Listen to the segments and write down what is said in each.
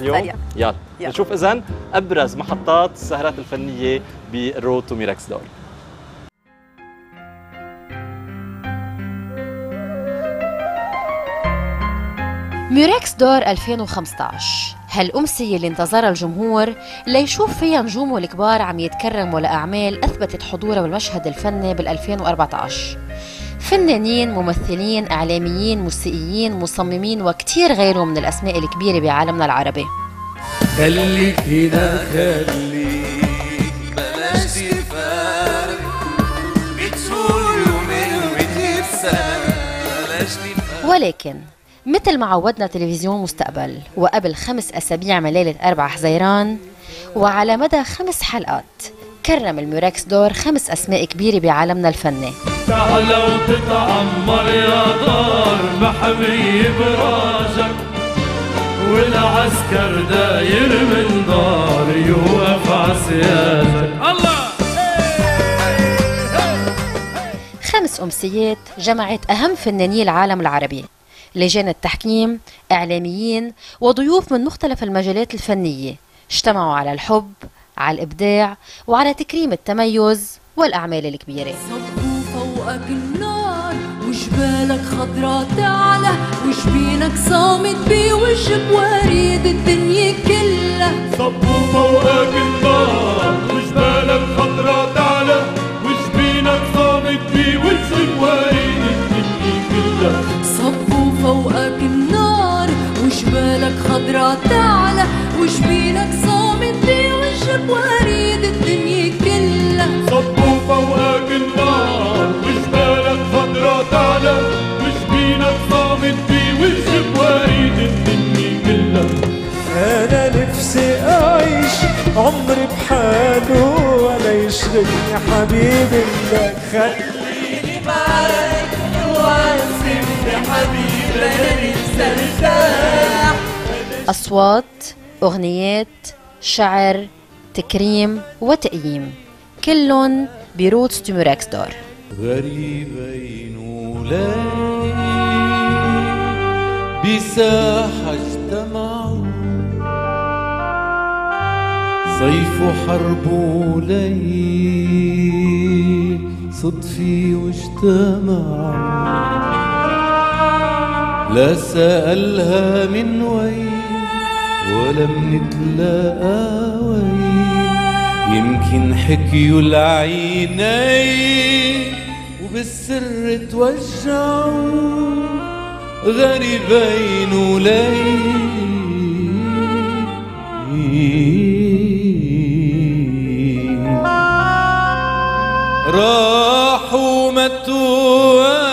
اليوم. يلا. يلا. نشوف اذا أبرز محطات السهرات الفنية بال Road to Murex d'Or Murex d'Or 2015 هالأمسية اللي انتظرها الجمهور ليشوف فيها نجومه الكبار عم يتكرموا لأعمال أثبتت حضورها بالمشهد الفني بال 2014 فنانين ممثلين إعلاميين موسيقيين مصممين وكتير غيرهم من الأسماء الكبيرة بعالمنا العربي. خليك هنا خليك بلاش تفارق يومين بلاش تفارق ولكن مثل ما عودنا تلفزيون مستقبل وقبل خمس أسابيع من ليلة أربع حزيران وعلى مدى خمس حلقات كرم الميراكس دور خمس أسماء كبيرة بعالمنا الفني. تعال وتتعمر يا دار محمي براجك والعسكر داير من دار يوقف عسياجك الله! خمس أمسيات جمعت أهم فناني العالم العربي لجان التحكيم إعلاميين وضيوف من مختلف المجالات الفنية اجتمعوا على الحب على الإبداع وعلى تكريم التميز والأعمال الكبيرة. فوقك النار وجبالك خضرا تعلى وجبينك صامت بوجه بوريد الدنيا كلها. صبوا فوقك النار وجبالك خضرا تعلى وجبينك صامت بوجه وريد الدنيا كلها. صبوا فوقك النار وجبالك خضرا تعلى وجبينك صامت بوجه بوريد عمري بحاله ولا يشغلني حبيبي انك خليني معاك وعزمني حبيبي أنا نفسي ارتاح أصوات أغنيات شعر تكريم وتقييم. كلهم ب Road to Murex d'Or. غريبين وليل بساحة اجتمعوا صيف وحرب وليل صدفي واجتمعوا لا سألها من وين ولم نتلاقى وين يمكن حكيوا العينين وبالسر توجعوا غريبين وليل. ما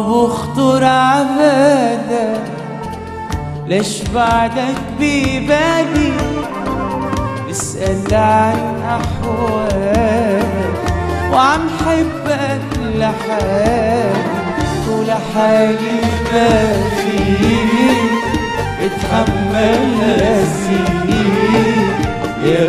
بخطر عبالك ليش بعدك ببالي اسأل عن أحوالك وعم حبك لحالي ولحالي ما فيني اتحمل نسيني يا